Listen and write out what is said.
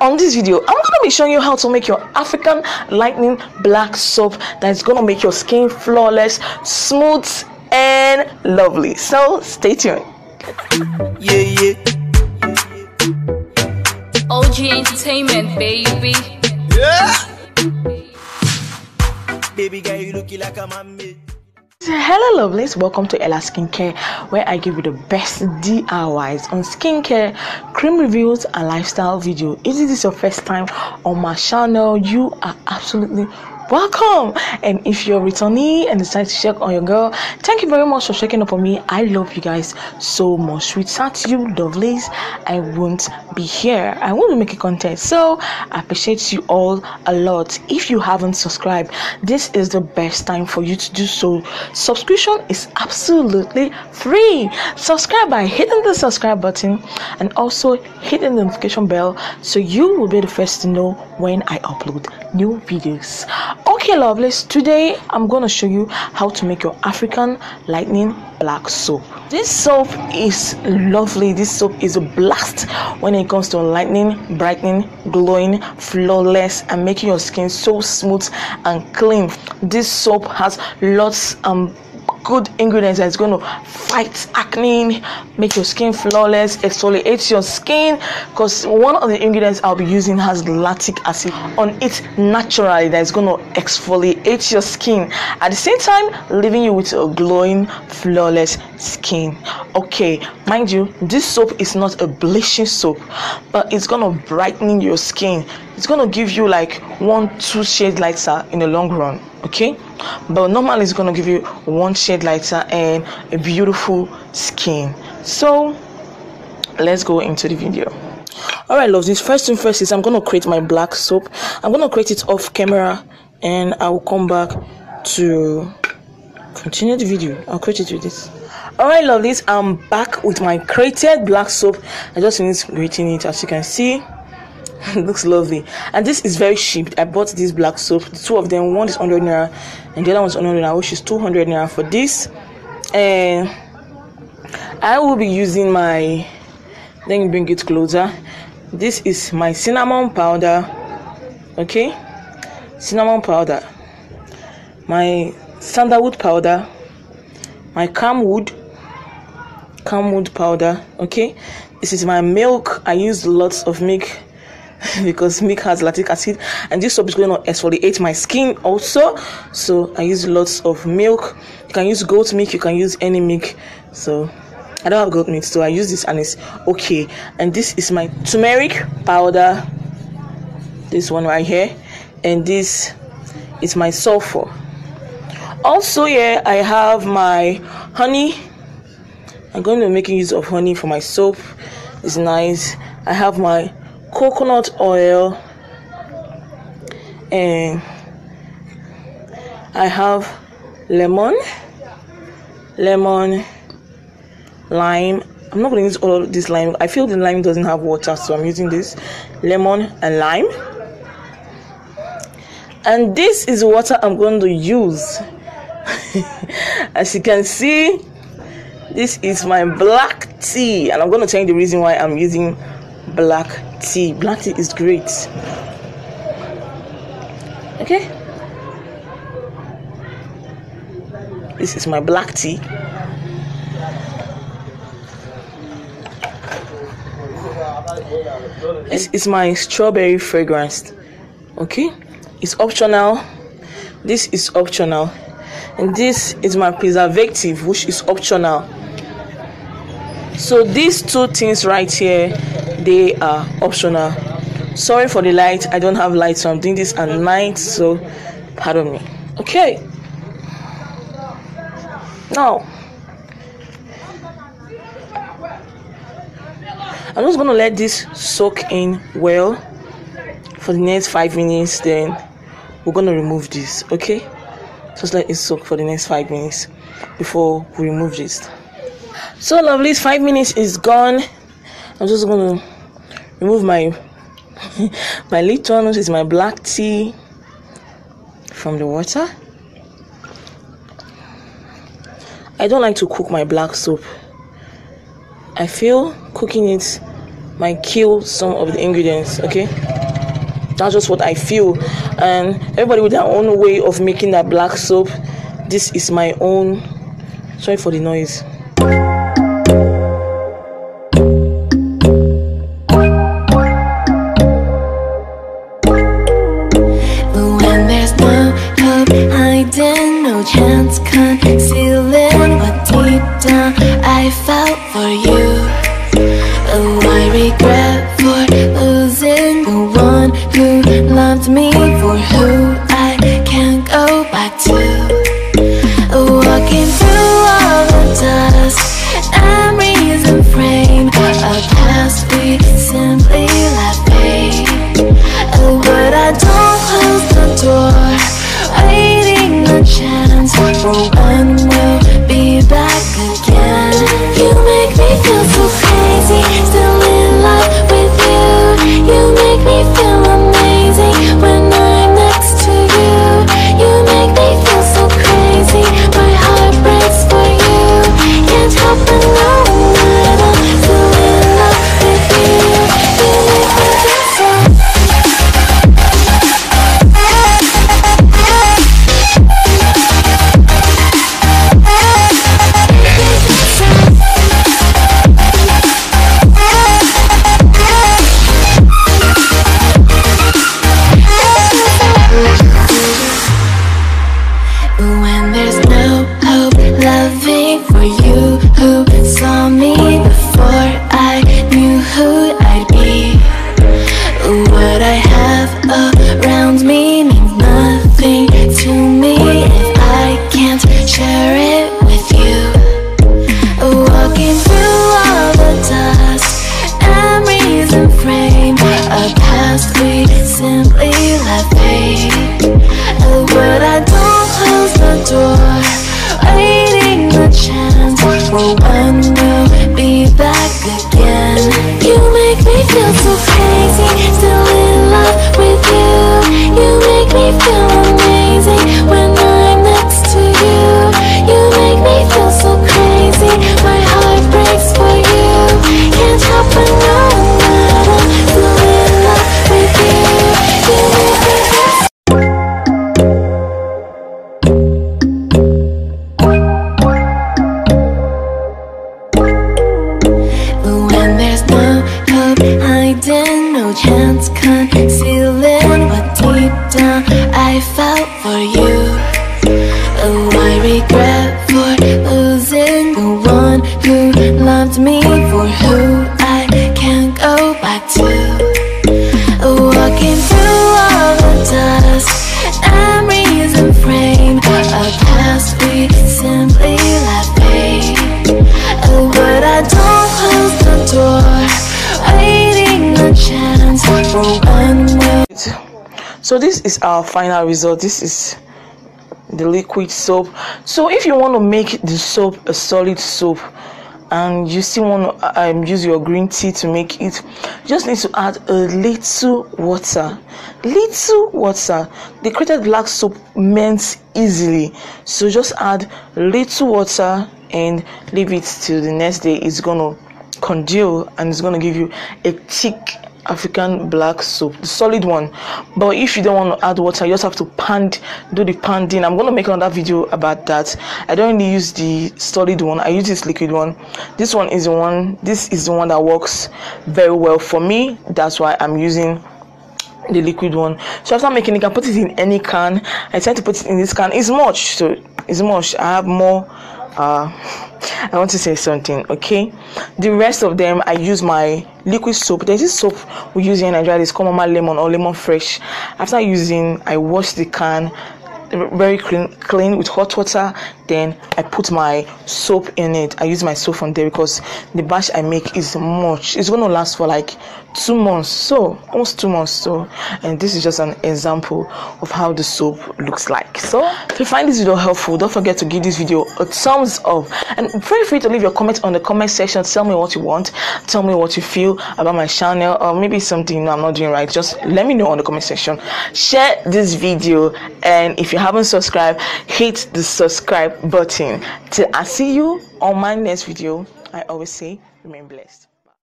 On this video, I'm gonna be showing you how to make your African lightening black soap that's gonna make your skin flawless, smooth, and lovely. So stay tuned. Yeah, yeah. OG Entertainment, baby. yeah Baby girl, you looking like a mommy. Hello lovelies, welcome to Ella Skincare where I give you the best DIYs on skincare, cream reviews and lifestyle video. If this is your first time on my channel, you are absolutely welcome. And if you're returning and decide to check on your girl thank you very much for checking up on me. I love you guys so much. Without you lovelies i won't be here. I won't be making content. So i appreciate you all a lot. If you haven't subscribed this is the best time for you to do so. Subscription is absolutely free. Subscribe by hitting the subscribe button and also hitting the notification bell so you will be the first to know when i upload new videos okay lovelies today i'm to show you how to make your african lightening black soap. This soap is lovely. This soap is a blast when it comes to lightening brightening glowing flawless and making your skin so smooth and clean. This soap has lots um good ingredients that's going to fight acne make your skin flawless exfoliate your skin because one of the ingredients i'll be using has lactic acid on it naturally that is going to exfoliate your skin. At the same time leaving you with a glowing flawless skin. Okay mind you this soap is not a bleaching soap but it's going to brighten your skin. It's going to give you like one two shades lighter in the long run okay? But normally it's to give you one shade lighter and a beautiful skin. So let's go into the video. All right love this first thing first is i'm to create my black soap. I'm to create it off camera and i will come back to continue the video. I'll create it with this. All right lovelies i'm back with my created black soap. I just finished creating it as you can see looks lovely. And this is very cheap. I bought this black soap. The two of them one is 100 naira and the other one is 100 naira which is 200 naira for this. And i will be using my let me bring it closer. This is my cinnamon powder okay? Cinnamon powder. My sandalwood powder. My camwood camwood powder okay? This is my milk. I use lots of milk because milk has lactic acid and this soap is going to exfoliate my skin also. So i use lots of milk. You can use goat milk you can use any milk. So i don't have goat milk so i use this and it's okay. And this is my turmeric powder. This one right here. And this is my sulfur. Also here i have my honey. I'm going to be making use of honey for my soap. It's nice. I have my coconut oil and I have lemon lemon lime. I'm not going to use all this lime. I feel the lime doesn't have water so I'm using this lemon and lime. And this is water I'm going to use. As you can see this is my black tea and I'm going to tell you the reason why I'm using black tea. Black tea is great. Okay? This is my black tea. This is my strawberry fragrance. Okay? It's optional. This is optional. And this is my preservative which is optional. So these two things right here they are optional. Sorry for the light. I don't have light so i'm doing this at night so pardon me. Okay. Now i'm just gonna let this soak in well for the next five minutes then we're gonna remove this okay? Just let it soak for the next five minutes before we remove this. So lovely five minutes is gone. I'm just gonna remove my my Lipton which is my black tea from the water. I don't like to cook my black soap i feel cooking it might kill some of the ingredients okay? That's just what i feel. And everybody with their own way of making that black soap this is my own. Sorry for the noise when so this is our final result. This is the liquid soap. So if you want to make the soap a solid soap and you still want to um, use your green tea to make it just need to add a little water. Little water. The created black soap melts easily. So just add little water and leave it till the next day. It's gonna congeal and it's gonna give you a thick African black soap, the solid one. But if you don't want to add water, you just have to pound, do the pounding. I'm gonna make another video about that. I don't really use the solid one. I use this liquid one. This one is the one. This is the one that works very well for me. That's why I'm using the liquid one. So after making you can put it in any can. I tend to put it in this can. It's much, so it's much. I have more. Uh, I want to say something, okay? The rest of them, I use my liquid soap. There's this soap we use here in Nigeria. It's Mama Lemon or Lemon Fresh. After using, I wash the can very clean, clean with hot water. Then I put my soap in it. I use my soap from there because the batch I make is much. It's gonna last for like two months, so almost two months. So, and this is just an example of how the soap looks like. So, if you find this video helpful, don't forget to give this video a thumbs up and feel free to leave your comment on the comment section. Tell me what you want. Tell me what you feel about my channel, or maybe something I'm not doing right. Just let me know on the comment section. Share this video, and if you haven't subscribed, hit the subscribe button. Till I see you on my next video, I always say, remain blessed.